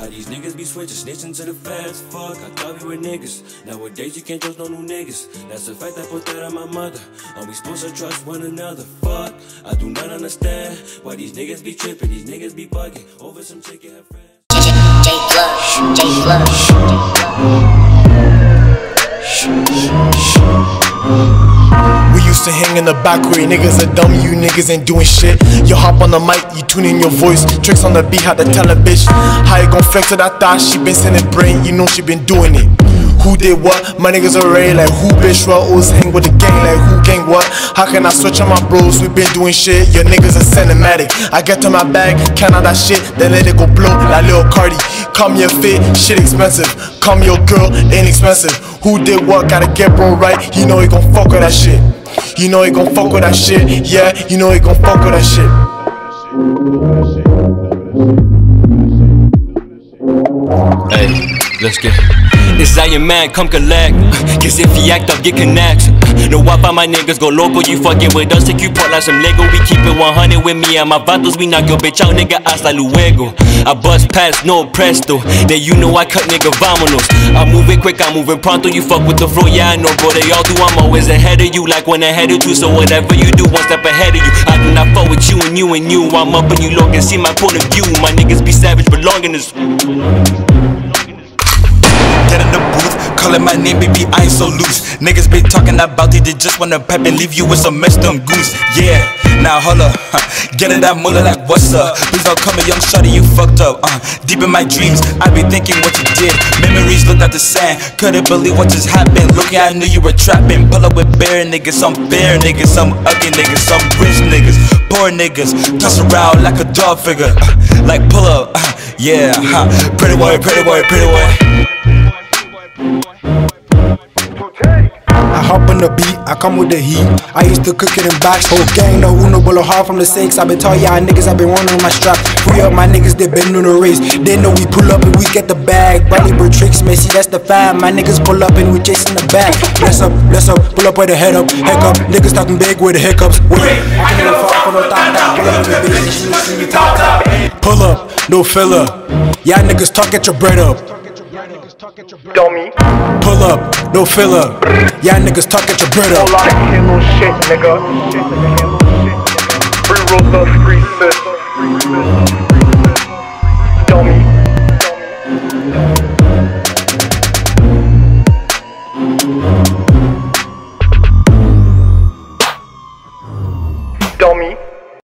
How these niggas be switching, snitching to the feds. Fuck, I thought we were niggas. Nowadays you can't trust no new niggas. That's a fact I put that on my mother. Are we supposed to trust one another? Fuck, I do not understand why these niggas be tripping. These niggas be bugging over some chicken and friends. J Flush, J Flush. Used to hang in the back where niggas are dumb, you niggas ain't doing shit. You hop on the mic, you tune in your voice. Tricks on the beat, how to tell a bitch. How you gon' flex to that thought? She been sending brain, you know she been doing it. Who did what? My niggas already like who bitch what? Always hang with the gang like who gang what? How can I switch on my bros? We been doing shit, your niggas are cinematic. I get to my bag, count out that shit, then let it go blow like Lil Cardi. Come your fit, shit expensive. Come your girl, ain't expensive. Who did what? Gotta get bro right. You know he gon' fuck with that shit. You know he gon' fuck with that shit. Yeah, you know he gon' fuck with that shit. Hey, let's get This Zion man, come collect. Cause if he act up, get connects. No why my niggas go local, you fucking with us, take you part like some Lego. We keep it 100 with me and my vatos, we knock your bitch out, nigga, hasta luego. I bust past, no presto. Then you know I cut nigga, vamonos. I move it quick, I move it pronto, you fuck with the flow, yeah, I know, bro, they all do. I'm always ahead of you, like when ahead of you. So whatever you do, one step ahead of you. I do not fuck with you and you and you. I'm up and you low can see my point of view. My niggas be savage, belong in. Get in the booth, calling my name, baby, I ain't so loose. Niggas been talking about it, they just wanna pep and leave you with some messed up goose. Yeah, now holla, get in that mullah like what's up? Please don't call me young shorty, you fucked up. Uh, deep in my dreams, I be thinking what you did. Memories look at the sand, couldn't believe what just happened. Looking, I knew you were trapping. Pull up with bare niggas, some bare niggas, some ugly niggas, some rich niggas, poor niggas. Toss around like a dog figure, uh, like pull up, uh, yeah, huh. pretty boy, pretty boy, pretty boy. I hop on the beat, I come with the heat. I used to cook it in bags. Whole gang, no uno, bullet hard from the six. I been tell y'all niggas, I been running my strap. Free up my niggas, they been on the race. They know we pull up and we get the bag. Bradley bro tricks, man, see that's the fam. My niggas pull up and we chasing the bag. Bless up, bless up, pull up with the head up, heck up. Niggas talking big with the hiccups. Wait, I can never fall for no top. Pull up, no filler. Y'all niggas talk, get your bread up. Dummy. Pull up, no filler. Y'all niggas talk, get your bread up. Whole lot of handle shit, nigga. Free rolls up, free sis.